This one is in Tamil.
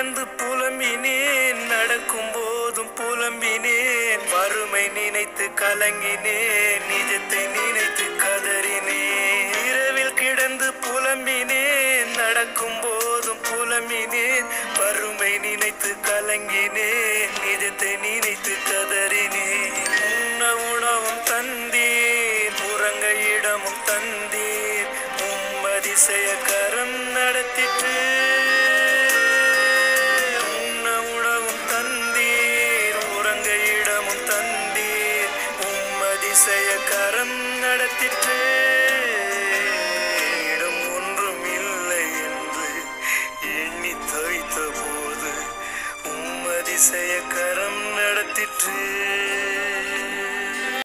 கிடந்து புலம்பினேன். நடக்கும் போதும் புலம்பினேன். வறுமை நினைத்து கலங்கினேன். நிஜத்தை நினைத்து கதறினேன். இரவில் கிடந்து புலம்பினேன். நடக்கும் போதும் புலம்பினேன். வறுமை நினைத்து கலங்கினேன். நிஜத்தை நினைத்து கதறினேன். உண்ண உணவும் தந்தீர். உறங்க இடமும் தந்தீர். உம்மதிசய கரம் நடத்திட்டு அதிசய கரம் இடம் ஒன்றும் இல்லை என்று எண்ணி தவித்த போது உம் அதிசய கரம்